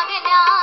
പാകലാ